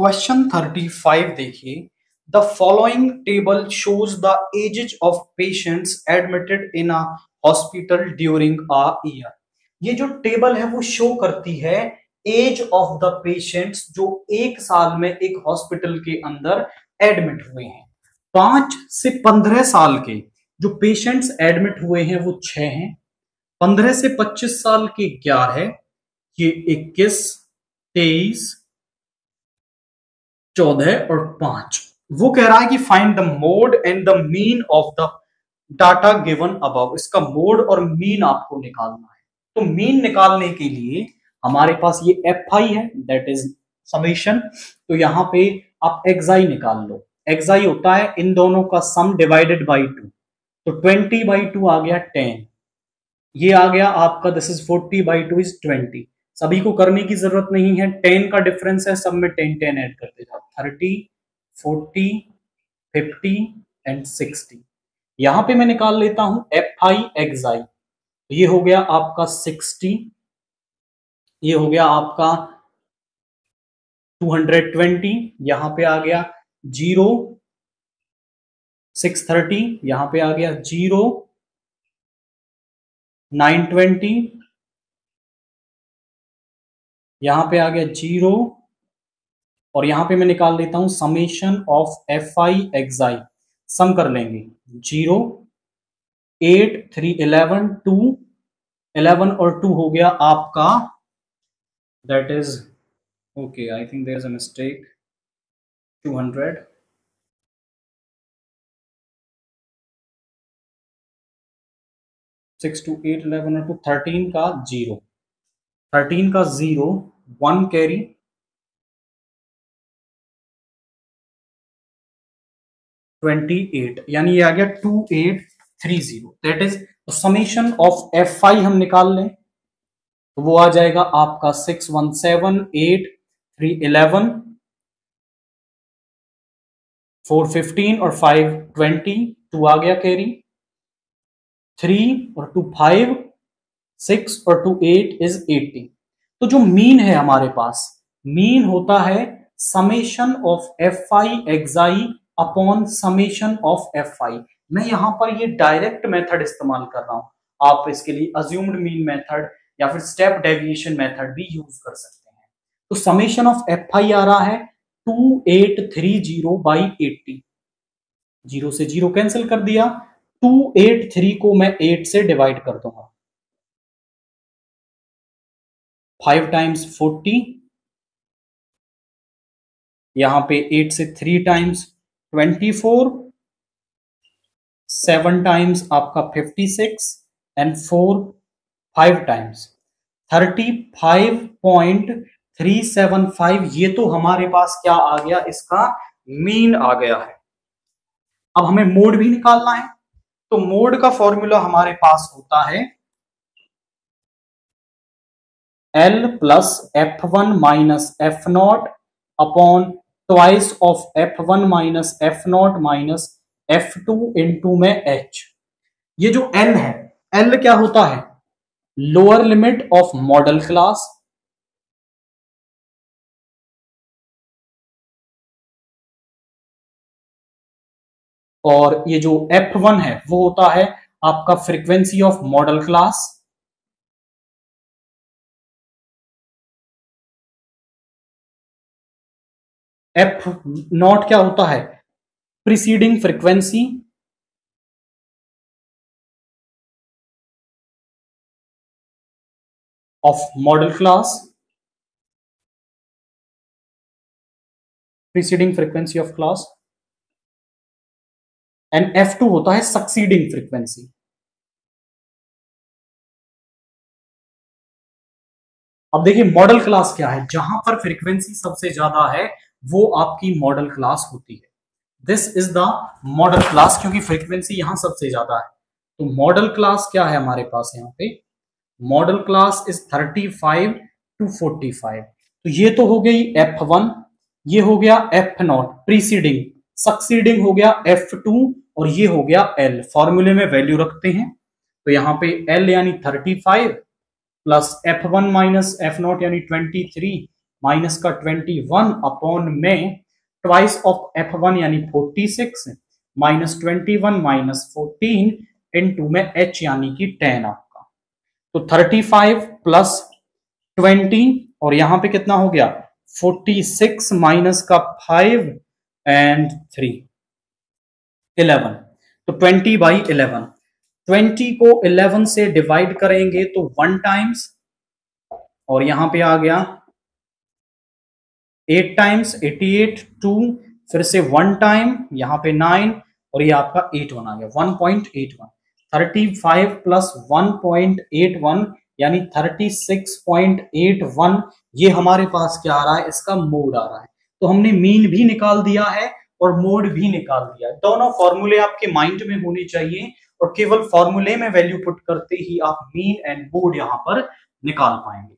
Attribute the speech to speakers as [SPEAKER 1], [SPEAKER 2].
[SPEAKER 1] Question thirty five देखिए। The following table shows the ages of patients admitted in a hospital during a year ये जो table है, वो show करती है एज ऑफ़ द पेशेंट्स जो एक साल में एक हॉस्पिटल के अंदर एडमिट हुए हैं। पाँच से पंद्रह साल के जो पेशेंट्स एडमिट हुए हैं, वो छह हैं। पंद्रह से पच्चीस साल के ग्यारह, ये इक्कीस, तेईस चौदह और पाँच। वो कह रहा है कि find the mode and the mean of the data given above इसका मोड और मीन आपको निकालना है। तो मीन निकालने के लिए हमारे पास ये एफ़ आई है दैट इज़ समेशन तो यहाँ पे आप एक्साई निकाल लो। एक्साई होता है इन दोनों का सम डिवाइडेड बाई टू तो ट्वेंटी बाई टू आ गया टेन ये आ गया आपका this is forty by two is twenty सभी को करने की ज़रूरत नहीं है। टेन का डिफरेंस है, सब में टेन टेन ऐड करते जाओ। Thirty, forty, fifty and sixty. यहाँ पे मैं निकाल लेता हूँ एफ़ आई एक्स आई ये हो गया आपका सिक्सटी। ये हो गया आपका टू हंड्रेड ट्वेंटी। यहाँ पे आ गया ज़ीरो, सिक्स थर्टी। यहाँ पे आ गया ज़ीरो, नाइन ट्वेंटी। यहाँ पे आ गया ज़ीरो, और यहाँ पे मैं निकाल देता हूँ summation of f i x i sum कर लेंगे। Zero eight three eleven two eleven और टू हो गया आपका। That is okay I think there is a mistake two hundred six two eight eleven और टू थर्टीन का zero. Thirteen का zero, one carry. Twenty eight, यानी ये आ गया two eight three zero. That is summation of f i हम निकाल लें। तो वो आ जाएगा आपका six one seven eight three eleven four fifteen और फाइव ट्वेंटी टू आ गया कैरी। थ्री और टू फाइव सिक्स और टू एट इज़ एट्टी तो जो मीन है हमारे पास मीन होता है summation of f i x i upon summation of f i मैं यहाँ पर ये डायरेक्ट मेथड इस्तेमाल कर रहा हूँ। आप इसके लिए अज्यूम्ड मीन मेथड या फिर स्टेप डेविएशन मेथड भी यूज़ कर सकते हैं। तो समेशन ऑफ़ एफ़ आई आ रहा है two eight three zero by eighty zero से ज़ीरो कैंसिल कर दिया। टू एट थ्री को मैं एट से डिवाइड कर दूँगा। फाइव टाइम्स फोर्टी, यहाँ पे एट से three times twenty four seven times आपका fifty six and four five times thirty five point three seven five ये तो हमारे पास क्या आ गया? इसका मीन आ गया है। अब हमें मोड भी निकालना है। तो मोड का फॉर्मूला हमारे पास होता है l plus f one minus f not upon twice of f one minus f not minus f two into में एच ये जो एल है एल क्या होता है? Lower limit of modal class और ये जो एफ़ वन है, वो होता है आपका frequency of modal class f not क्या होता है? Preceding frequency of modal class preceding frequency of class and f two होता है सक्सीडिंग फ्रीक्वेंसी अब देखिए मॉडल क्लास क्या है? जहाँ पर फ्रीक्वेंसी सबसे ज़्यादा है वो आपकी मॉडल क्लास होती है। This is the modal class क्योंकि फ्रीक्वेंसी यहाँ सबसे ज़्यादा है। तो मॉडल क्लास क्या है हमारे पास यहाँ पे? मॉडल क्लास इज़ 35 टू 45 तो ये तो हो गई F1 ये हो गया F नॉट प्रीसीडिंग सक्सीडिंग हो गया F2 और ये हो गया L फॉर्मूले में वैल्यू रखते हैं। तो यहाँ पे L यानी 35 plus F1 minus f not यानी 23 माइनस का ट्वेंटी वन अपॉन में ट्वाइस ऑफ़ एफ़ वन यानी forty six minus twenty one minus fourteen into में एच यानी कि टेन आपका। तो थर्टी फाइव प्लस ट्वेंटी और यहाँ पे कितना हो गया? फोर्टी सिक्स माइनस का फाइव एंड थ्री। इलेवन। तो ट्वेंटी बाई इलेवन। ट्वेंटी को इलेवन से डिवाइड करेंगे तो वन टाइम्स और यहाँ पे आ गया eight times eighty eight two फिर से वन टाइम यहाँ पे नाइन और ये आपका एट वन आ गया one point eight one thirty five plus one point eight one यानी thirty six point eight one ये हमारे पास क्या आ रहा है? इसका मोड आ रहा है। तो हमने मीन भी निकाल दिया है और मोड भी निकाल दिया है। दोनों फॉर्मूले आपके माइंड में होने चाहिए और केवल फॉर्मूले में वैल्यू पुट करते ही आप मीन एंड मोड यहाँ पर निकाल पाएँगे।